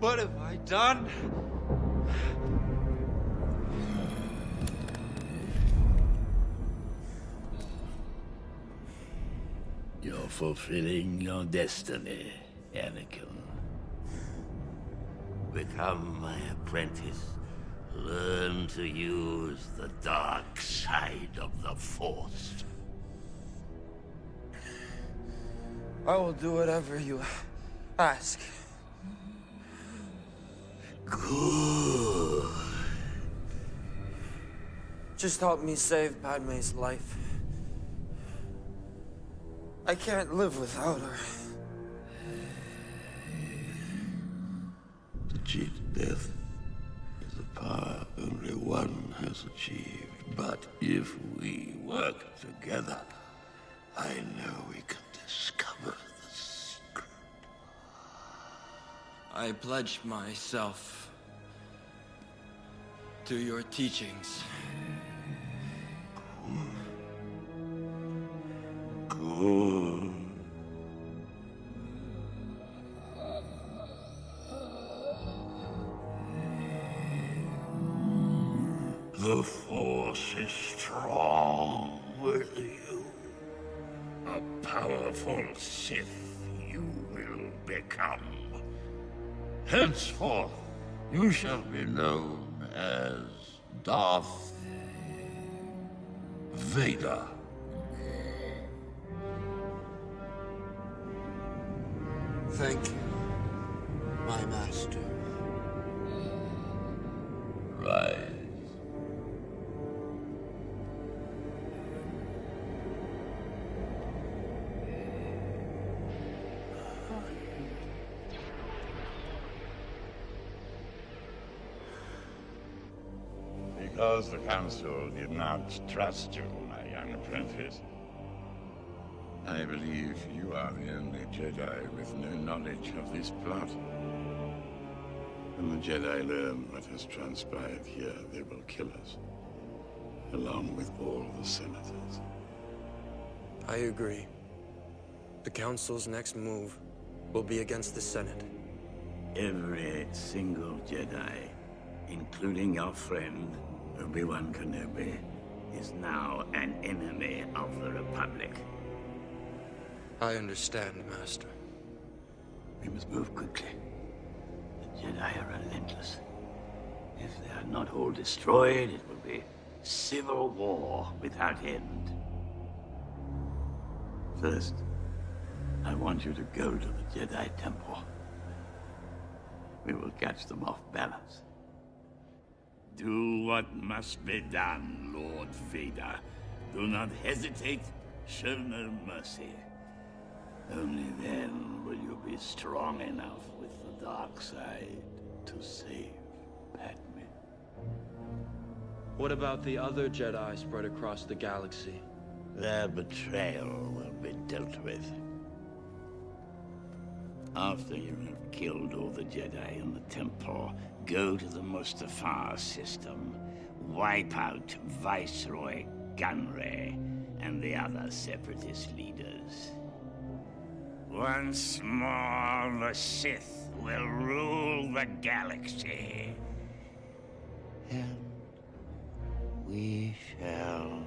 What have I done? You're fulfilling your destiny, Anakin. Become my apprentice. Learn to use the dark side of the Force. I will do whatever you ask. Good. Just help me save Padme's life. I can't live without her. To cheat death is a power only one has achieved. But if we work together, I know we can discover I pledge myself to your teachings. The Force is strong with you. A powerful Sith you will become. Henceforth, you shall be known as Darth Vader. Thank you, my master. Because the Council did not trust you, my young apprentice. I believe you are the only Jedi with no knowledge of this plot. When the Jedi learn what has transpired here, they will kill us. Along with all the senators. I agree. The Council's next move will be against the Senate. Every single Jedi, including our friend Obi-Wan Kenobi, is now an enemy of the Republic. I understand, Master. We must move quickly. The Jedi are relentless. If they are not all destroyed, it will be civil war without end. First, I want you to go to the Jedi Temple. We will catch them off balance. Do what must be done, Lord Vader. Do not hesitate. Show no mercy. Only then will you be strong enough with the dark side to save Padme. What about the other Jedi spread across the galaxy? Their betrayal will be dealt with. After you have killed all the Jedi in the Temple, go to the Mustafar system, wipe out Viceroy Gunray and the other separatist leaders. Once more, the Sith will rule the galaxy. And we shall